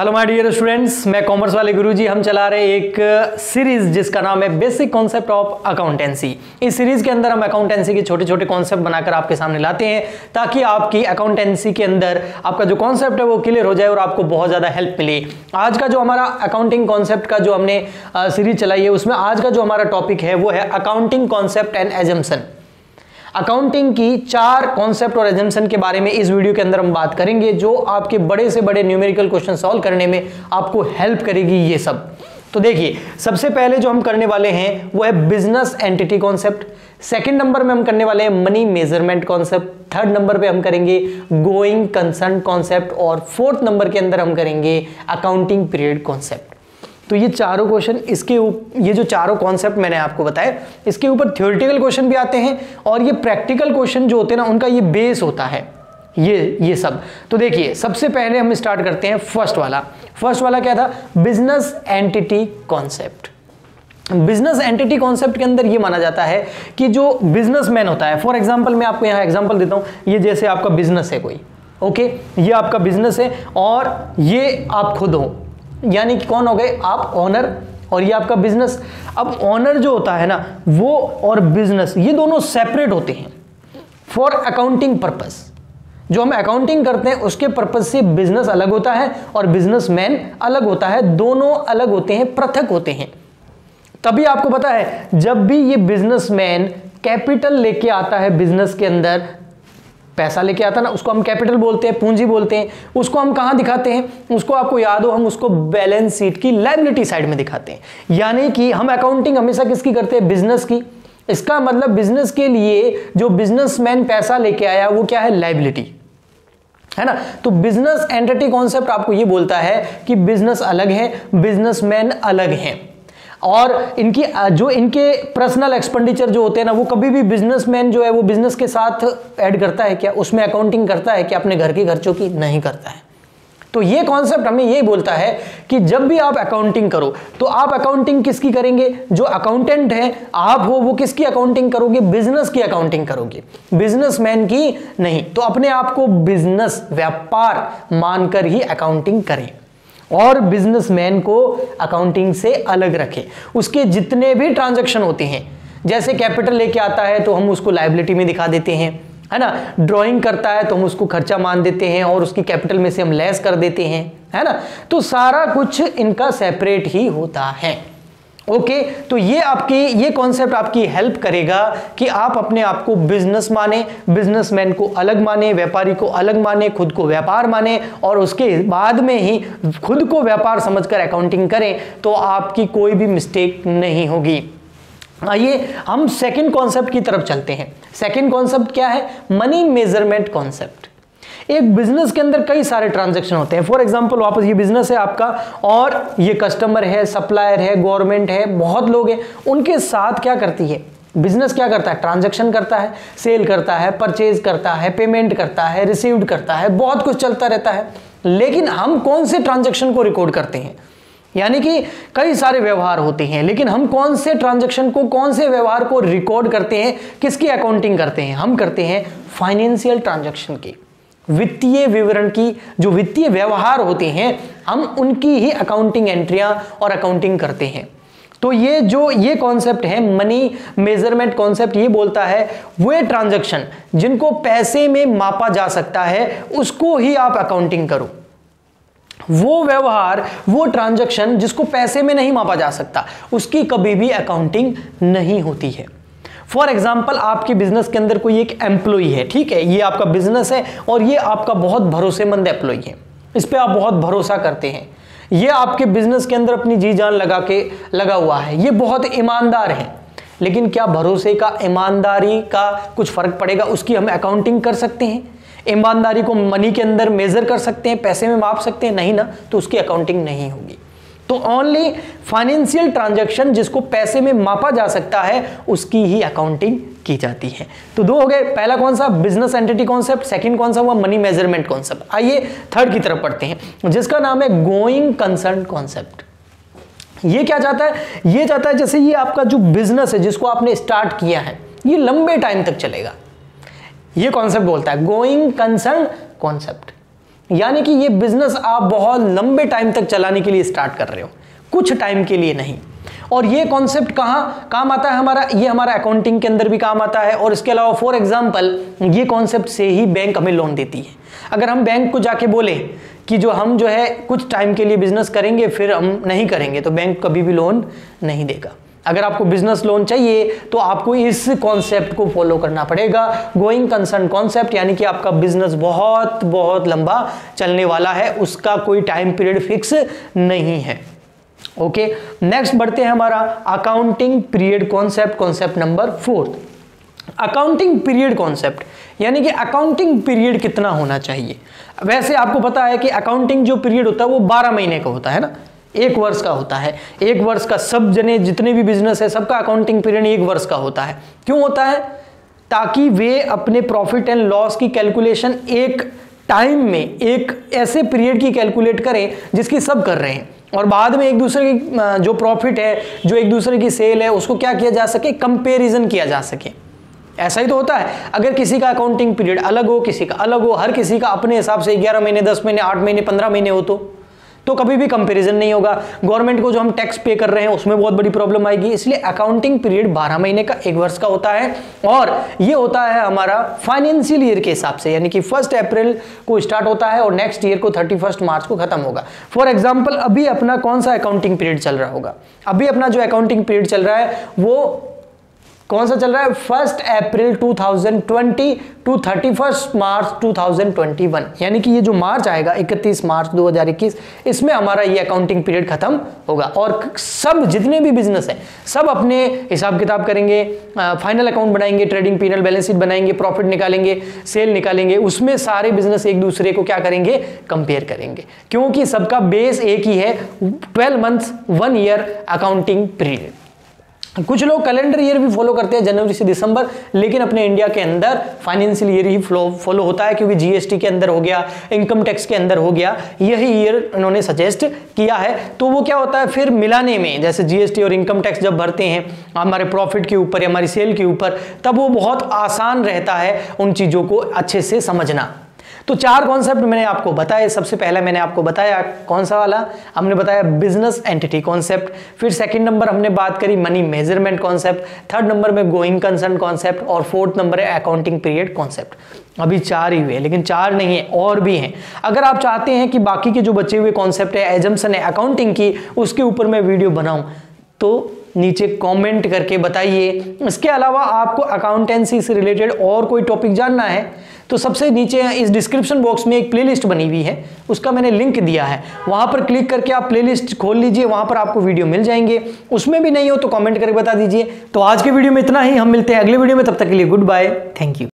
Hello my dear students मैं commerce वाले गुरुजी, हम चला रहे एक सीरीज़ जिसका नाम है बेसिक कॉन्सेप्ट ऑफ़ अकाउंटेंसी इस सीरीज़ के अंदर हम अकाउंटेंसी के छोटे छोटे कॉन्सेप्ट बनाकर आपके सामने लाते हैं, ताकि आपकी अकाउंटेंसी के अंदर आपका जो कॉन्सेप्ट है वो क्लियर हो जाए और आपको बहुत ज़्यादा हेल्प मिले। आज का जो हमारा अकाउंटिंग कॉन्सेप्ट का जो हमने सीरीज़ चलाई है, उसमें आज का जो हमारा टॉपिक है, वो है accounting concept and assumption accounting की चार कॉन्सेप्ट और एजम्सन के बारे में इस वीडियो के अंदर हम बात करेंगे, जो आपके बड़े से बड़े न्यूमेरिकल क्वेश्चन सॉल्व करने में आपको हेल्प करेगी ये सब। तो देखिए, सबसे पहले जो हम करने वाले हैं, वो है business entity concept second number में हम करने वाले हैं money measurement concept third number पे हम करेंगे गोइंग कंसर्न कॉन्सेप्ट और फोर्थ नंबर के अंदर हम करेंगे अकाउंटिंग पीरियड कॉन्सेप्ट तो ये चारों क्वेश्चन इसके ये जो चारों कॉन्सेप्ट मैंने आपको बताया इसके ऊपर थ्योरिटिकल क्वेश्चन भी आते हैं और ये प्रैक्टिकल क्वेश्चन जो होते हैं ना, उनका ये बेस होता है। ये ये सब। तो देखिए, सबसे पहले हम स्टार्ट करते हैं फ़र्स्ट वाला। फ़र्स्ट वाला क्या था? Business entity concept business entity concept के अंदर ये माना जाता है कि जो बिजनेसमैन होता है फॉर एग्जांपल मैं आपको यहाँ एग्जांपल देता हूँ। ये जैसे आपका बिज़नेस है कोई ओके ये आपका बिज़नेस है और ये आप खुद हो। यानी कि कौन हो गए? आप ऑनर और ये आपका बिज़नेस अब ऑनर जो होता है ना, वो और बिज़नेस ये दोनों सेपरेट होते हैं फॉर अकाउंटिंग पर्पस जो हम अकाउंटिंग करते हैं, उसके पर्पज से बिज़नेस अलग होता है और बिजनेसमैन अलग होता है। दोनों अलग होते हैं, पृथक होते हैं। तभी आपको पता है, जब भी ये बिजनेसमैन कैपिटल लेके आता है बिज़नेस के अंदर पैसा लेके आता ना, उसको हम कैपिटल बोलते हैं, पूंजी बोलते हैं, उसको हम कहाँ दिखाते हैं? उसको आपको याद हो, हम उसको बैलेंस शीट की लाइबिलिटी साइड में दिखाते हैं। यानी कि हम अकाउंटिंग हमेशा किसकी करते हैं? बिज़नेस की। इसका मतलब बिज़नेस के लिए जो बिजनेसमैन पैसा लेके आया, वो क्या है? लाइबिलिटी है ना? तो बिज़नेस एंटिटी कॉन्सेप्ट आपको ये बोलता है कि बिज़नेस अलग है बिजनेसमैन अलग है। और इनकी जो इनके पर्सनल एक्सपेंडिचर जो होते हैं ना, वो कभी भी बिजनेसमैन जो है, वो बिज़नेस के साथ ऐड करता है क्या? उसमें अकाउंटिंग करता है क्या? अपने घर के खर्चों की? नहीं करता है। तो ये कॉन्सेप्ट हमें ये बोलता है कि जब भी आप अकाउंटिंग करो तो आप अकाउंटिंग किसकी करेंगे? जो अकाउंटेंट है, आप हो, वो किसकी अकाउंटिंग करोगे? बिज़नेस की अकाउंटिंग करोगे। बिजनेसमैन की नहीं। तो अपने आप को बिज़नेस व्यापार मानकर ही अकाउंटिंग करें। और बिजनेसमैन को अकाउंटिंग से अलग रखें। उसके जितने भी ट्रांजैक्शन होते हैं, जैसे कैपिटल लेके आता है तो हम उसको लाइबिलिटी में दिखा देते हैं, है ना? ड्राइंग करता है तो हम उसको खर्चा मान देते हैं और उसकी कैपिटल में से हम लेस कर देते हैं, है ना? तो सारा कुछ इनका सेपरेट ही होता है। ओके okay, तो ये आपकी ये कॉन्सेप्ट आपकी हेल्प करेगा कि आप अपने आप को बिज़नेस माने बिजनेसमैन को अलग माने व्यापारी को अलग माने खुद को व्यापार माने और उसके बाद में ही खुद को व्यापार समझकर अकाउंटिंग करें तो आपकी कोई भी मिस्टेक नहीं होगी। आइए हम सेकंड कॉन्सेप्ट की तरफ़ चलते हैं। सेकंड कॉन्सेप्ट क्या है? मनी मेज़रमेंट कॉन्सेप्ट एक बिज़नेस के अंदर कई सारे ट्रांजेक्शन होते हैं। फॉर एग्ज़ाम्पल वापस ये बिज़नेस है आपका, और ये कस्टमर है सप्लायर है गवर्नमेंट है, बहुत लोग हैं। उनके साथ क्या करती है? बिज़नेस क्या करता है? ट्रांजेक्शन करता है सेल करता है परचेज करता है पेमेंट करता है रिसीव्ड करता है, बहुत कुछ चलता रहता है। लेकिन हम कौन से ट्रांजेक्शन को रिकॉर्ड करते हैं? यानी कि कई सारे व्यवहार होते हैं, लेकिन हम कौन से ट्रांजेक्शन को, कौन से व्यवहार को रिकॉर्ड करते हैं? किसकी अकाउंटिंग करते हैं? हम करते हैं फाइनेंशियल ट्रांजेक्शन की। वित्तीय विवरण की जो वित्तीय व्यवहार होते हैं, हम उनकी ही अकाउंटिंग एंट्रियाँ और अकाउंटिंग करते हैं। तो ये जो, ये कॉन्सेप्ट है मनी मेज़रमेंट कॉन्सेप्ट ये बोलता है, वो ट्रांजैक्शन जिनको पैसे में मापा जा सकता है, उसको ही आप अकाउंटिंग करो। वो व्यवहार, वो ट्रांजैक्शन जिसको पैसे में नहीं मापा जा सकता, उसकी कभी भी अकाउंटिंग नहीं होती है। फॉर एग्ज़ाम्पल आपके बिज़नेस के अंदर कोई एक एम्प्लॉय है, ठीक है? ये आपका बिज़नेस है और ये आपका बहुत भरोसेमंद एम्प्लॉय है। इस पर आप बहुत भरोसा करते हैं। ये आपके बिज़नेस के अंदर अपनी जी जान लगा के लगा हुआ है। ये बहुत ईमानदार है। लेकिन क्या भरोसे का, ईमानदारी का कुछ फ़र्क पड़ेगा? उसकी हम अकाउंटिंग कर सकते हैं। ईमानदारी को मनी के अंदर मेजर कर सकते हैं। पैसे में माप सकते हैं। नहीं ना तो उसकी अकाउंटिंग नहीं होगी। तो ओनली फाइनेंशियल ट्रांजैक्शन जिसको पैसे में मापा जा सकता है, उसकी ही अकाउंटिंग की जाती है। तो दो हो गए। पहला कौन सा? बिज़नेस एंटिटी कॉन्सेप्ट सेकंड कौन सा हुआ? मनी मेज़रमेंट कॉन्सेप्ट आइए थर्ड की तरफ़ पढ़ते हैं। जिसका नाम है गोइंग कंसर्न कॉन्सेप्ट ये क्या चाहता है? ये चाहता है जैसे ये आपका जो बिज़नेस है, जिसको आपने स्टार्ट किया है, ये लंबे टाइम तक चलेगा। ये कॉन्सेप्ट बोलता है। गोइंग कंसर्न कॉन्सेप्ट यानी कि ये बिज़नेस आप बहुत लंबे टाइम तक चलाने के लिए स्टार्ट कर रहे हो। कुछ टाइम के लिए नहीं। और ये कॉन्सेप्ट कहाँ, काम आता है हमारा? ये हमारा अकाउंटिंग के अंदर भी काम आता है। और इसके अलावा फॉर एग्ज़ाम्पल ये कॉन्सेप्ट से ही बैंक हमें लोन देती है। अगर हम बैंक को जाके बोले कि जो हम जो है, कुछ टाइम के लिए बिज़नेस करेंगे, फिर हम नहीं करेंगे तो बैंक कभी भी लोन नहीं देगा। अगर आपको बिज़नेस लोन चाहिए तो आपको इस कॉन्सेप्ट को फॉलो करना पड़ेगा। गोइंग कंसर्न कॉन्सेप्ट यानी कि आपका बिज़नेस बहुत बहुत लंबा चलने वाला है, उसका कोई टाइम पीरियड फिक्स नहीं है। ओके नेक्स्ट बढ़ते हैं हमारा accounting period concept concept number fourth accounting period concept यानी कि अकाउंटिंग पीरियड कितना होना चाहिए। वैसे आपको पता है कि अकाउंटिंग जो पीरियड होता है, वो 12 महीने का होता है ना? एक वर्ष का होता है। एक वर्ष का सब जने जितने भी बिज़नेस है, सबका अकाउंटिंग पीरियड एक वर्ष का होता है। क्यों होता है? ताकि वे अपने प्रॉफिट एंड लॉस की कैलकुलेशन एक टाइम में, एक ऐसे पीरियड की कैलकुलेट करें, जिसकी सब कर रहे हैं। और बाद में एक दूसरे की जो प्रॉफिट है, जो एक दूसरे की सेल है, उसको क्या किया जा सके? कंपेरिजन किया जा सके। ऐसा ही तो होता है। अगर किसी का अकाउंटिंग पीरियड अलग हो, किसी का अलग हो, हर किसी का अपने हिसाब से ग्यारह महीने, दस महीने, आठ महीने, पंद्रह महीने हो तो। तो कभी भी कंपैरिजन नहीं होगा। गवर्नमेंट को जो हम टैक्स पे कर रहे हैं, उसमें बहुत बड़ी प्रॉब्लम आएगी। इसलिए अकाउंटिंग पीरियड 12 महीने का एक वर्ष का होता है। और ये होता है हमारा फाइनेंशियल ईयर के हिसाब से, यानी कि फ़र्स्ट अप्रैल को स्टार्ट होता है और नेक्स्ट ईयर को थर्टी मार्च को खत्म होगा। फॉर एग्ज़ाम्पल अभी अपना कौन सा अकाउंटिंग पीरियड चल रहा होगा? अभी अपना जो अकाउंटिंग पीरियड चल रहा है, वो कौन सा चल रहा है? First April 2020 to thirty first March 2021 यानी कि ये जो मार्च आएगा 31 मार्च 2021 इसमें हमारा ये अकाउंटिंग पीरियड खत्म होगा। और सब जितने भी बिज़नेस है, सब अपने हिसाब किताब करेंगे फाइनल अकाउंट बनाएँगे ट्रेडिंग पीरियड बैलेंस शीट बनाएँगे प्रॉफिट निकालेंगे सेल निकालेंगे, उसमें सारे बिज़नेस एक दूसरे को क्या करेंगे? कंपेयर करेंगे। क्योंकि सबका बेस एक ही है twelve months one year accounting period कुछ लोग कैलेंडर ईयर भी फॉलो करते हैं, जनवरी से दिसंबर, लेकिन अपने इंडिया के अंदर फाइनेंशियल ईयर ही फॉलो होता है क्योंकि जीएसटी के अंदर हो गया इनकम टैक्स के अंदर हो गया, यही ईयर इन्होंने सजेस्ट किया है। तो वो क्या होता है, फिर मिलाने में, जैसे जीएसटी और इनकम टैक्स जब भरते हैं, हमारे प्रॉफिट के ऊपर हमारी सेल के ऊपर, तब वो बहुत आसान रहता है उन चीज़ों को अच्छे से समझना। तो चार कॉन्सेप्ट मैंने आपको बताए। सबसे पहले मैंने आपको बताया कौन सा वाला? हमने बताया बिज़नेस एंटिटी कॉन्सेप्ट फिर सेकंड नंबर हमने बात करी money measurement concept third number में गोइंग कंसर्न कॉन्सेप्ट और फोर्थ नंबर है अकाउंटिंग पीरियड कॉन्सेप्ट अभी चार ही हुए, लेकिन चार नहीं है, और भी हैं। अगर आप चाहते हैं कि बाकी के जो बचे हुए कॉन्सेप्ट है एजम्सन है अकाउंटिंग की, उसके ऊपर मैं वीडियो बनाऊँ तो नीचे कमेंट करके बताइए। इसके अलावा आपको अकाउंटेंसी से रिलेटेड और कोई टॉपिक जानना है तो सबसे नीचे इस डिस्क्रिप्शन बॉक्स में एक प्लेलिस्ट बनी हुई है, उसका मैंने लिंक दिया है। वहाँ पर क्लिक करके आप प्लेलिस्ट खोल लीजिए, वहाँ पर आपको वीडियो मिल जाएँगे। उसमें भी नहीं हो तो कॉमेंट करके बता दीजिए। तो आज के वीडियो में इतना ही, हम मिलते हैं अगले वीडियो में, तब तक के लिए गुड बाय थैंक यू